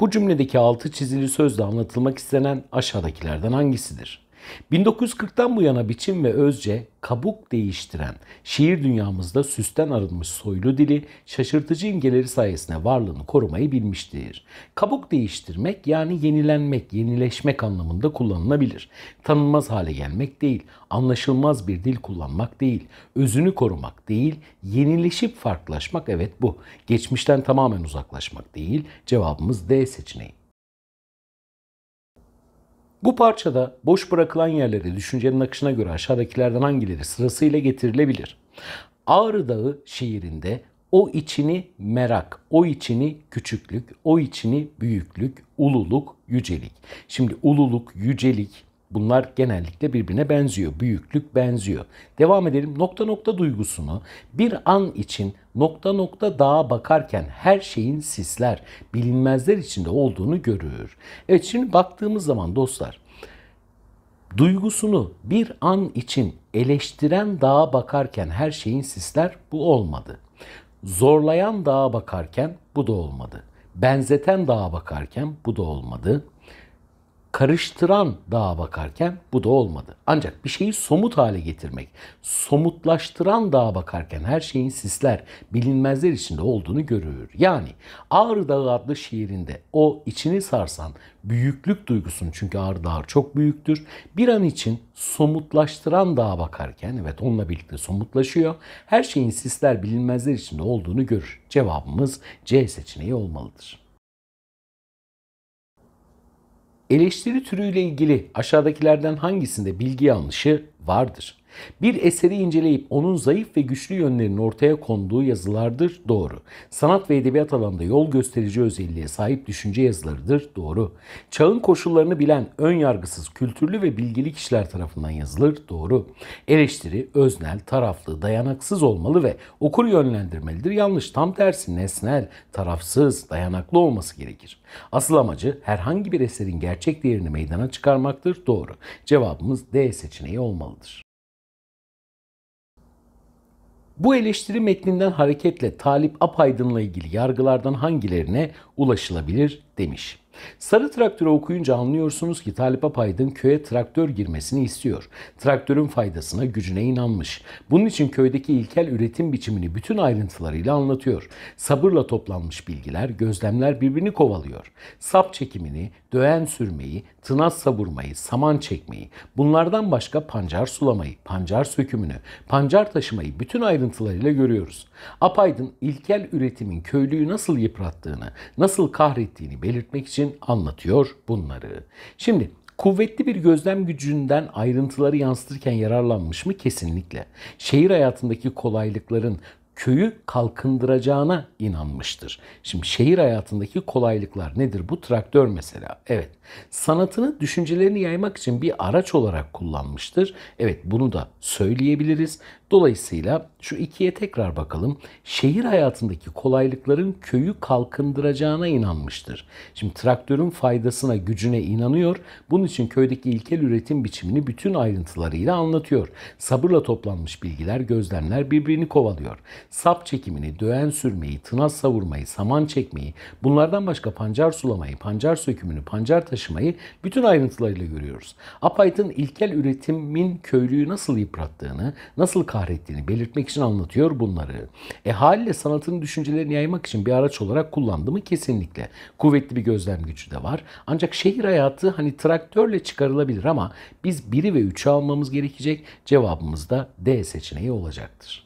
Bu cümledeki altı çizili sözle anlatılmak istenen aşağıdakilerden hangisidir? 1940'tan bu yana biçim ve özce kabuk değiştiren, şiir dünyamızda süsten arınmış soylu dili şaşırtıcı imgeleri sayesinde varlığını korumayı bilmiştir. Kabuk değiştirmek yani yenilenmek, yenileşmek anlamında kullanılabilir. Tanınmaz hale gelmek değil, anlaşılmaz bir dil kullanmak değil, özünü korumak değil, yenileşip farklılaşmak evet bu. Geçmişten tamamen uzaklaşmak değil, cevabımız D seçeneği. Bu parçada boş bırakılan yerlere düşüncenin akışına göre aşağıdakilerden hangileri sırasıyla getirilebilir? Ağrı Dağı şiirinde o içini merak, o içini küçüklük, o içini büyüklük, ululuk, yücelik. Şimdi ululuk, yücelik bunlar genellikle birbirine benziyor. Büyüklük benziyor. Devam edelim. Nokta nokta duygusunu bir an için nokta nokta dağa bakarken her şeyin sisler, bilinmezler içinde olduğunu görür. Evet şimdi baktığımız zaman dostlar duygusunu bir an için eleştiren dağa bakarken her şeyin sisler bu olmadı. Zorlayan dağa bakarken bu da olmadı. Benzeten dağa bakarken bu da olmadı karıştıran dağa bakarken bu da olmadı. Ancak bir şeyi somut hale getirmek, somutlaştıran dağa bakarken her şeyin sisler, bilinmezler içinde olduğunu görür. Yani Ağrı Dağı adlı şiirinde o içini sarsan büyüklük duygusunu çünkü Ağrı Dağı çok büyüktür. Bir an için somutlaştıran dağa bakarken evet onunla birlikte somutlaşıyor. Her şeyin sisler, bilinmezler içinde olduğunu görür. Cevabımız C seçeneği olmalıdır. Eleştiri türüyle ilgili aşağıdakilerden hangisinde bilgi yanlışı vardır? Bir eseri inceleyip onun zayıf ve güçlü yönlerinin ortaya konduğu yazılardır. Doğru. Sanat ve edebiyat alanında yol gösterici özelliğe sahip düşünce yazılarıdır. Doğru. Çağın koşullarını bilen ön yargısız, kültürlü ve bilgili kişiler tarafından yazılır. Doğru. Eleştiri öznel, taraflı, dayanaksız olmalı ve okur yönlendirmelidir. Yanlış. Tam tersi nesnel, tarafsız, dayanaklı olması gerekir. Asıl amacı herhangi bir eserin gerçek değerini meydana çıkarmaktır. Doğru. Cevabımız D seçeneği olmalıdır. Bu eleştiri metninden hareketle Talip Apaydın'la ilgili yargılardan hangilerine ulaşılabilir demiş. Sarı traktörü okuyunca anlıyorsunuz ki Talip Apaydın köye traktör girmesini istiyor. Traktörün faydasına, gücüne inanmış. Bunun için köydeki ilkel üretim biçimini bütün ayrıntılarıyla anlatıyor. Sabırla toplanmış bilgiler, gözlemler birbirini kovalıyor. Sap çekimini, döğen sürmeyi, tınaz savurmayı, saman çekmeyi, bunlardan başka pancar sulamayı, pancar sökümünü, pancar taşımayı bütün ayrıntılarıyla görüyoruz. Apaydın ilkel üretimin köylüyü nasıl yıprattığını, nasıl kahrettiğini belirtmek için anlatıyor bunları. Şimdi Kuvvetli bir gözlem gücünden ayrıntıları yansıtırken yararlanmış mı? Kesinlikle. Şehir hayatındaki kolaylıkların köyü kalkındıracağına inanmıştır. Şimdi şehir hayatındaki kolaylıklar nedir? Bu traktör mesela. Evet. Sanatını, düşüncelerini yaymak için bir araç olarak kullanmıştır. Evet bunu da söyleyebiliriz. Dolayısıyla şu ikiye tekrar bakalım. Şehir hayatındaki kolaylıkların köyü kalkındıracağına inanmıştır. Şimdi traktörün faydasına, gücüne inanıyor. Bunun için köydeki ilkel üretim biçimini bütün ayrıntılarıyla anlatıyor. Sabırla toplanmış bilgiler, gözlemler birbirini kovalıyor. Sap çekimini, döğen sürmeyi, tınaz savurmayı, saman çekmeyi, bunlardan başka pancar sulamayı, pancar sökümünü, pancar taşımayı bütün ayrıntılarıyla görüyoruz. Apaydın ilkel üretimin köylüyü nasıl yıprattığını, nasıl kahrettiğini belirtmek için anlatıyor bunları. E haliyle sanatın düşüncelerini yaymak için bir araç olarak kullandı mı? Kesinlikle. Kuvvetli bir gözlem gücü de var. Ancak şehir hayatı hani traktörle çıkarılabilir ama biz biri ve üçü almamız gerekecek. Cevabımız da D seçeneği olacaktır.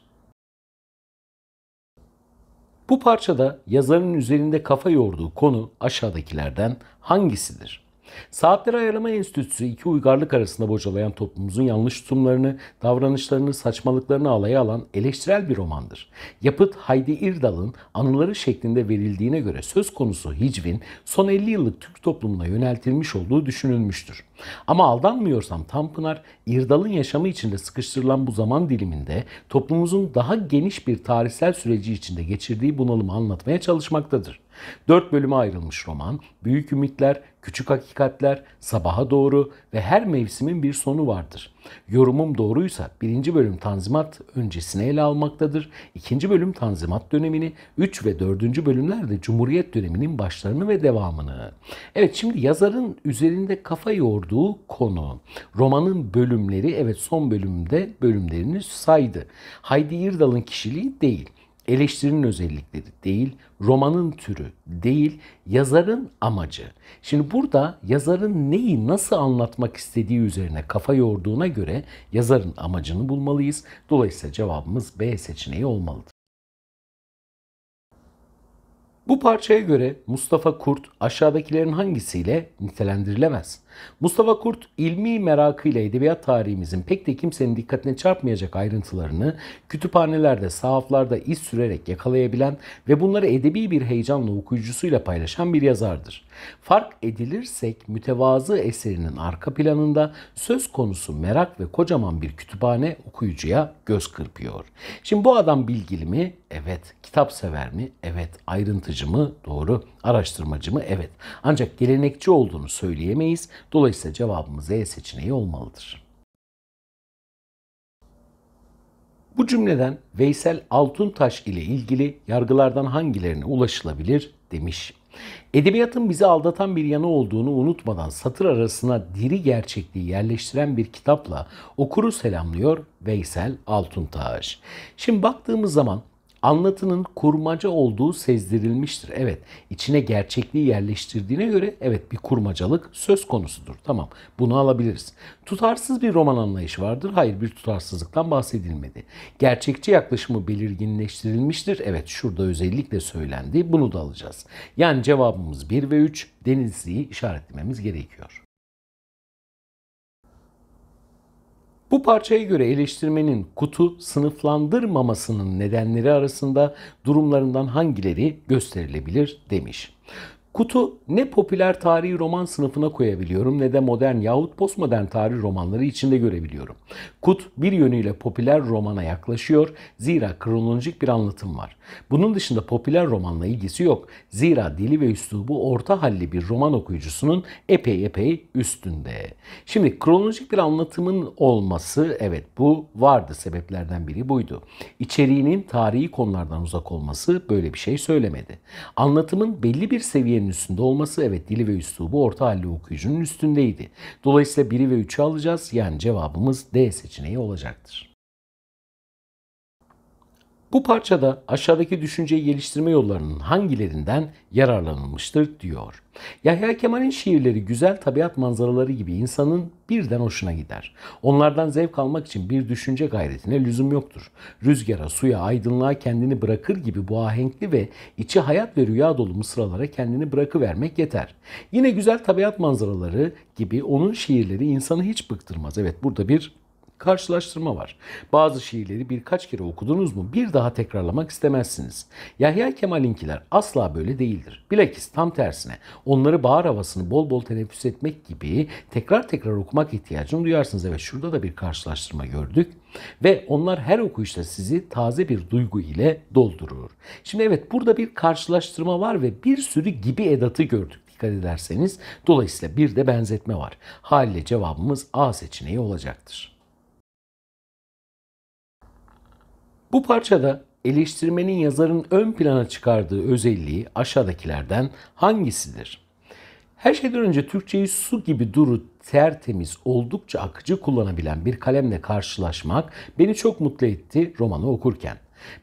Bu parçada yazarın üzerinde kafa yorduğu konu aşağıdakilerden hangisidir? Saatleri Ayarlama Enstitüsü iki uygarlık arasında bocalayan toplumumuzun yanlış tutumlarını, davranışlarını, saçmalıklarını alaya alan eleştirel bir romandır. Yapıt Haydi İrdal'ın anıları şeklinde verildiğine göre söz konusu hicvin son 50 yıllık Türk toplumuna yöneltilmiş olduğu düşünülmüştür. Ama aldanmıyorsam Tanpınar, İrdal'ın yaşamı içinde sıkıştırılan bu zaman diliminde toplumumuzun daha geniş bir tarihsel süreci içinde geçirdiği bunalımı anlatmaya çalışmaktadır. Dört bölüme ayrılmış roman, büyük ümitler, küçük hakikatler, sabaha doğru ve her mevsimin bir sonu vardır. Yorumum doğruysa birinci bölüm Tanzimat öncesine ele almaktadır. İkinci bölüm Tanzimat dönemini, üç ve dördüncü bölümlerde Cumhuriyet döneminin başlarını ve devamını. Evet şimdi yazarın üzerinde kafa yorduğu konu. Romanın bölümleri evet son bölümde bölümlerini saydı. Haydi İrdal'ın kişiliği değil eleştirinin özellikleri değil, romanın türü değil, yazarın amacı. Şimdi burada yazarın neyi nasıl anlatmak istediği üzerine kafa yorduğuna göre yazarın amacını bulmalıyız. Dolayısıyla cevabımız B seçeneği olmalıdır. Bu parçaya göre Mustafa Kurt aşağıdakilerin hangisiyle nitelendirilemez? Mustafa Kurt ilmi merakıyla edebiyat tarihimizin pek de kimsenin dikkatine çarpmayacak ayrıntılarını kütüphanelerde, sahaflarda iz sürerek yakalayabilen ve bunları edebi bir heyecanla okuyucusuyla paylaşan bir yazardır. Fark edilirsek mütevazı eserinin arka planında söz konusu merak ve kocaman bir kütüphane okuyucuya göz kırpıyor. Şimdi bu adam bilgili mi? Evet. Kitap sever mi? Evet. Ayrıntıcı mı? Doğru. Araştırmacı mı? Evet. Ancak gelenekçi olduğunu söyleyemeyiz. Dolayısıyla cevabımız E seçeneği olmalıdır. Bu cümleden Veysel Altuntaş ile ilgili yargılardan hangilerine ulaşılabilir demiş. Edebiyatın bizi aldatan bir yanı olduğunu unutmadan satır arasına diri gerçekliği yerleştiren bir kitapla okuru selamlıyor Veysel Altuntaş. Şimdi baktığımız zaman anlatının kurmaca olduğu sezdirilmiştir. Evet, içine gerçekliği yerleştirdiğine göre evet bir kurmacalık söz konusudur. Tamam, bunu alabiliriz. Tutarsız bir roman anlayışı vardır. Hayır, bir tutarsızlıktan bahsedilmedi. Gerçekçi yaklaşımı belirginleştirilmiştir. Evet, şurada özellikle söylendi. Bunu da alacağız. Yani cevabımız 1 ve 3 Denizli'yi işaretlememiz gerekiyor. Bu parçaya göre eleştirmenin kutu sınıflandırmamasının nedenleri arasında durumlarından hangileri gösterilebilir demiş. Kutu ne popüler tarihi roman sınıfına koyabiliyorum ne de modern yahut postmodern tarihi romanları içinde görebiliyorum. Kut bir yönüyle popüler romana yaklaşıyor zira kronolojik bir anlatım var. Bunun dışında popüler romanla ilgisi yok. Zira dili ve üslubu orta halli bir roman okuyucusunun epey epey üstünde. Şimdi kronolojik bir anlatımın olması evet bu vardı sebeplerden biri buydu. İçeriğinin tarihi konulardan uzak olması böyle bir şey söylemedi. Anlatımın belli bir seviyenin seviyenin üstünde olması evet dili ve üslubu orta halli okuyucunun üstündeydi. Dolayısıyla 1'i ve 3'ü alacağız. Yani cevabımız D seçeneği olacaktır. Bu parçada aşağıdaki düşünceyi geliştirme yollarının hangilerinden yararlanılmıştır diyor. Yahya Kemal'in şiirleri güzel tabiat manzaraları gibi insanın birden hoşuna gider. Onlardan zevk almak için bir düşünce gayretine lüzum yoktur. Rüzgara, suya, aydınlığa kendini bırakır gibi bu ahenkli ve içi hayat ve rüya dolu mısralara kendini bırakıvermek yeter. Yine güzel tabiat manzaraları gibi onun şiirleri insanı hiç bıktırmaz. Evet burada bir karşılaştırma var. Bazı şiirleri birkaç kere okudunuz mu bir daha tekrarlamak istemezsiniz. Yahya Kemal'inkiler asla böyle değildir. Bilakis tam tersine onları bağır havasını bol bol teneffüs etmek gibi tekrar tekrar okumak ihtiyacını duyarsınız. Evet şurada da bir karşılaştırma gördük. Ve onlar her okuyuşta sizi taze bir duygu ile doldurur. Şimdi evet burada bir karşılaştırma var ve bir sürü gibi edatı gördük dikkat ederseniz. Dolayısıyla bir de benzetme var. Haliyle cevabımız A seçeneği olacaktır. Bu parçada eleştirmenin yazarın ön plana çıkardığı özelliği aşağıdakilerden hangisidir? Her şeyden önce Türkçeyi su gibi duru, tertemiz, oldukça akıcı kullanabilen bir kalemle karşılaşmak beni çok mutlu etti romanı okurken.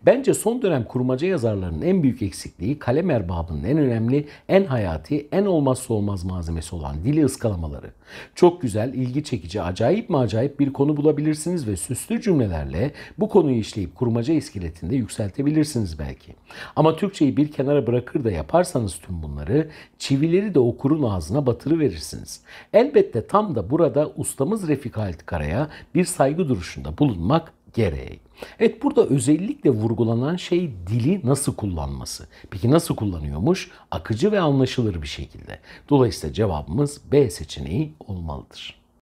Bence son dönem kurmaca yazarlarının en büyük eksikliği kalem erbabının en önemli, en hayati, en olmazsa olmaz malzemesi olan dili ıskalamaları. Çok güzel, ilgi çekici, acayip mi acayip bir konu bulabilirsiniz ve süslü cümlelerle bu konuyu işleyip kurmaca iskeletinde yükseltebilirsiniz belki. Ama Türkçeyi bir kenara bırakır da yaparsanız tüm bunları çivileri de okurun ağzına batırıverirsiniz. Elbette tam da burada ustamız Refik Halit Kara'ya bir saygı duruşunda bulunmak gerek. Evet burada özellikle vurgulanan şey dili nasıl kullanması. Peki nasıl kullanıyormuş? Akıcı ve anlaşılır bir şekilde. Dolayısıyla cevabımız B seçeneği olmalıdır.